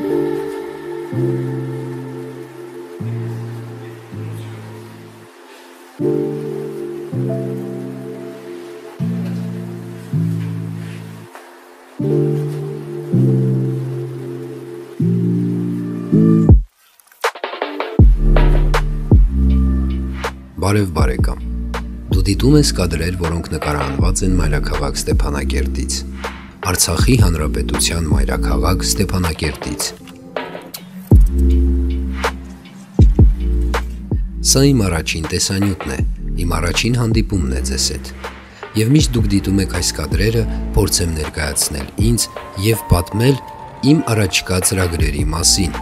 Բարև բարեկամ։ Դու դիտում ես կադրեր, որոնք նկարահանված են Մայրաքաղաք Ստեփանակերտից։ Արցախի հանրապետության մայրաքաղաք Ստեփանակերտից։ Սա իմ առաջին տեսանյութն է, իմ առաջին հանդիպումն է ձեզ հետ։ Եվ միշտ դուք դիտում եք այս կադրերը, փորձեմ ներկայացնել ինձ եւ պատմել իմ առաջկա ծրագրերի մասին։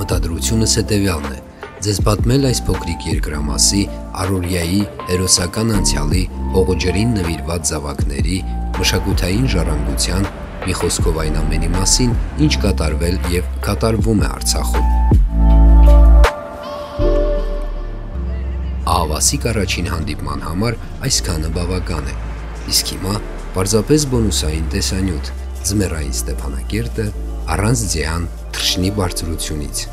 Մտադրությունս հետևյալն է. Ձեզ պատմել այս փոքրիկ երկրամասի Արորիայի հերոսական անցյալի հողոջերին նվիրված զավակների մշակութային ժառանգության մի խոսքով այն ամենի մասին, ինչ կատարվել եւ կատարվում է Արցախում։ Ահավասիկ առաջին հանդիպման համար այսքանը բավական է։ Իսկ հիմա պարզապես բոնուսային տեսանյութ՝ Ձմեռային Ստեփանակերտը առանց ձյան թռչնի բարձրությունից։